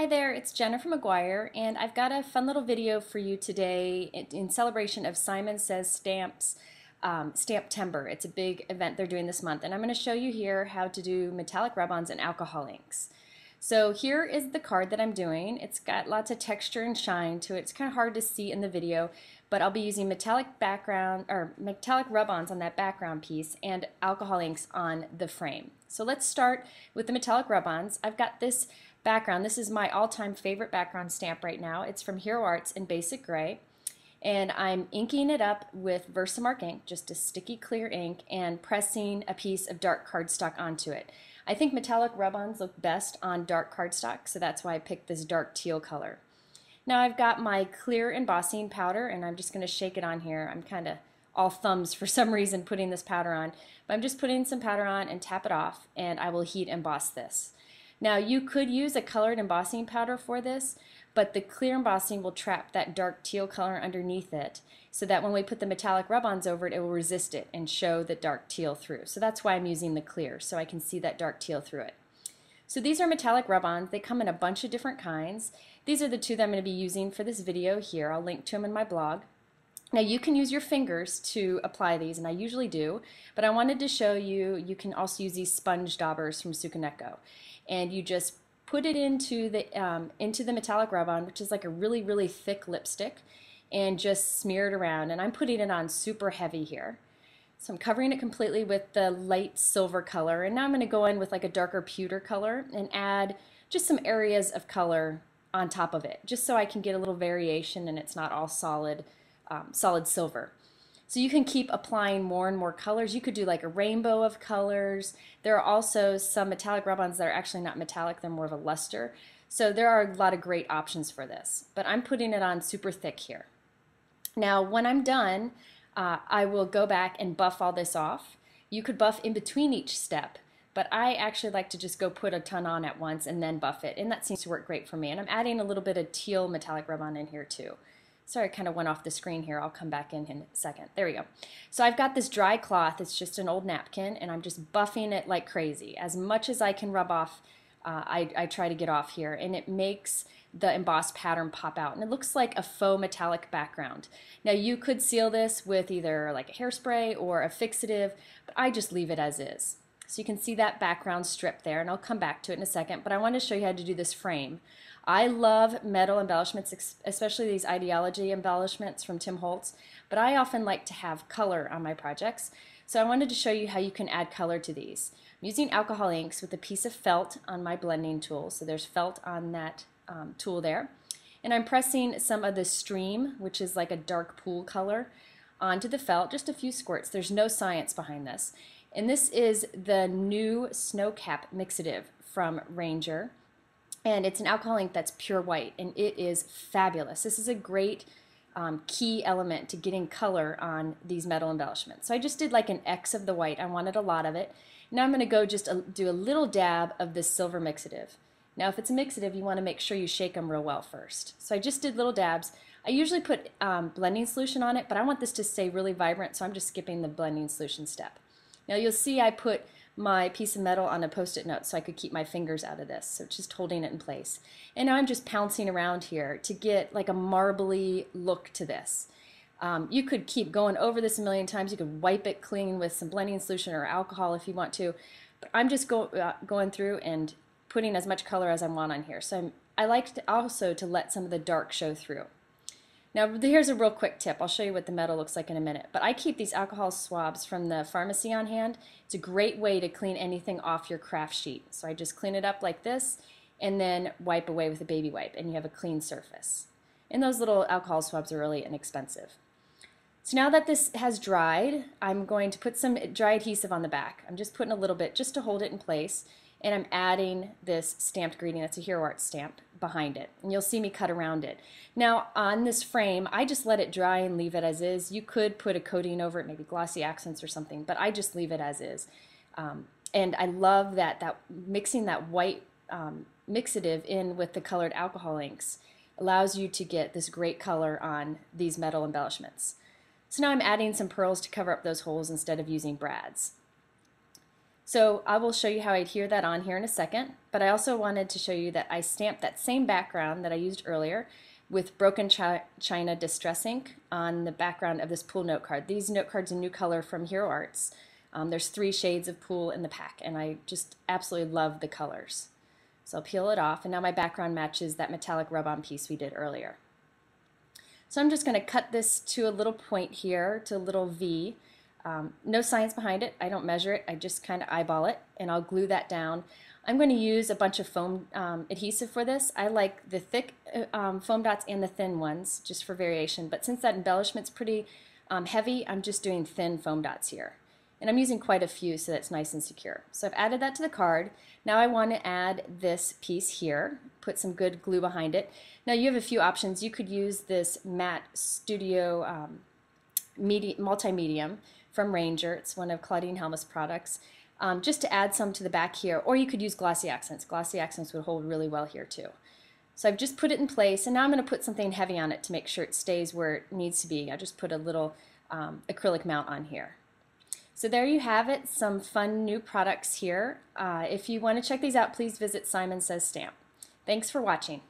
Hi there, it's Jennifer McGuire, and I've got a fun little video for you today in, celebration of Simon Says Stamps um, Stamptember. It's a big event they're doing this month, and I'm going to show you here how to do metallic rub-ons and alcohol inks. So here is the card that I'm doing. It's got lots of texture and shine to it. It's kind of hard to see in the video, but I'll be using metallic background or metallic rub-ons on that background piece and alcohol inks on the frame. So let's start with the metallic rub-ons. I've got this background. This is my all-time favorite background stamp right now. It's from Hero Arts in Basic Gray. And I'm inking it up with Versamark ink, just a sticky clear ink, and pressing a piece of dark cardstock onto it. I think metallic rub-ons look best on dark cardstock, so that's why I picked this dark teal color. Now I've got my clear embossing powder, and I'm just going to shake it on here. I'm kind of all thumbs for some reason putting this powder on, but I'm just putting some powder on and tap it off, and I will heat emboss this. Now you could use a colored embossing powder for this, but the clear embossing will trap that dark teal color underneath it so that when we put the metallic rub-ons over it, it will resist it and show the dark teal through. So that's why I'm using the clear, so I can see that dark teal through it. So these are metallic rub-ons. They come in a bunch of different kinds. These are the two that I'm going to be using for this video here. I'll link to them in my blog. Now you can use your fingers to apply these, and I usually do, but I wanted to show you, you can also use these sponge daubers from Tsukineko. And you just put it into the, um, into the metallic rub-on, which is like a really, really thick lipstick, and just smear it around. And I'm putting it on super heavy here. So I'm covering it completely with the light silver color, and now I'm going to go in with like a darker pewter color and add just some areas of color on top of it, just so I can get a little variation and it's not all solid um, solid silver. So you can keep applying more and more colors. You could do like a rainbow of colors. There are also some metallic rub-ons that are actually not metallic, they're more of a luster. So there are a lot of great options for this. But I'm putting it on super thick here. Now when I'm done, uh, I will go back and buff all this off. You could buff in between each step, but I actually like to just go put a ton on at once and then buff it, and that seems to work great for me. And I'm adding a little bit of teal metallic rub-on in here too. Sorry, I kind of went off the screen here. I'll come back in in a second. There we go. So I've got this dry cloth. It's just an old napkin, and I'm just buffing it like crazy. As much as I can rub off, uh, I, I try to get off here, and it makes the embossed pattern pop out. And it looks like a faux metallic background. Now you could seal this with either like a hairspray or a fixative, but I just leave it as is. So you can see that background strip there, and I'll come back to it in a second, but I want to show you how to do this frame. I love metal embellishments, especially these Idea-ology embellishments from Tim Holtz, but I often like to have color on my projects. So I wanted to show you how you can add color to these. I'm using alcohol inks with a piece of felt on my blending tool. So there's felt on that um, tool there. And I'm pressing some of the stream, which is like a dark pool color, onto the felt, just a few squirts. There's no science behind this. And this is the new Snowcap Mixative from Ranger. And it's an alcohol ink that's pure white, and it is fabulous. This is a great um, key element to getting color on these metal embellishments. So I just did like an X of the white. I wanted a lot of it. Now I'm going to go just a, do a little dab of this silver mixative. Now if it's a mixative, you want to make sure you shake them real well first. So I just did little dabs. I usually put um, blending solution on it, but I want this to stay really vibrant, so I'm just skipping the blending solution step. Now you'll see I put my piece of metal on a post-it note so I could keep my fingers out of this, so just holding it in place. And now I'm just pouncing around here to get like a marbly look to this. Um, you could keep going over this a million times. You could wipe it clean with some blending solution or alcohol if you want to. But I'm just go, uh, going through and putting as much color as I want on here. So I'm, I like to also to let some of the dark show through. Now here's a real quick tip. I'll show you what the metal looks like in a minute. But I keep these alcohol swabs from the pharmacy on hand. It's a great way to clean anything off your craft sheet. So I just clean it up like this and then wipe away with a baby wipe and you have a clean surface. And those little alcohol swabs are really inexpensive. So now that this has dried, I'm going to put some dry adhesive on the back. I'm just putting a little bit just to hold it in place and I'm adding this stamped greeting, that's a Hero Art stamp, behind it. And you'll see me cut around it. Now on this frame, I just let it dry and leave it as is. You could put a coating over it, maybe glossy accents or something, but I just leave it as is. Um, and I love that, that mixing that white um, mixative in with the colored alcohol inks allows you to get this great color on these metal embellishments. So now I'm adding some pearls to cover up those holes instead of using brads. So I will show you how I adhere that on here in a second, but I also wanted to show you that I stamped that same background that I used earlier with Broken China Distress Ink on the background of this pool note card. These note cards are new color from Hero Arts. Um, there's three shades of pool in the pack, and I just absolutely love the colors. So I'll peel it off, and now my background matches that metallic rub-on piece we did earlier. So I'm just going to cut this to a little point here, to a little V, um, no science behind it. I don't measure it. I just kind of eyeball it, and I'll glue that down. I'm going to use a bunch of foam um, adhesive for this. I like the thick uh, um, foam dots and the thin ones, just for variation. But since that embellishment's pretty um, heavy, I'm just doing thin foam dots here. And I'm using quite a few so that's nice and secure. So I've added that to the card. Now I want to add this piece here, put some good glue behind it. Now you have a few options. You could use this matte studio um, multi-medium from Ranger. It's one of Claudine Hellmuth's products. Um, just to add some to the back here, or you could use glossy accents. Glossy accents would hold really well here too. So I've just put it in place, and now I'm going to put something heavy on it to make sure it stays where it needs to be. I just put a little um, acrylic mount on here. So there you have it, some fun new products here. Uh, if you want to check these out, please visit Simon Says Stamp. Thanks for watching.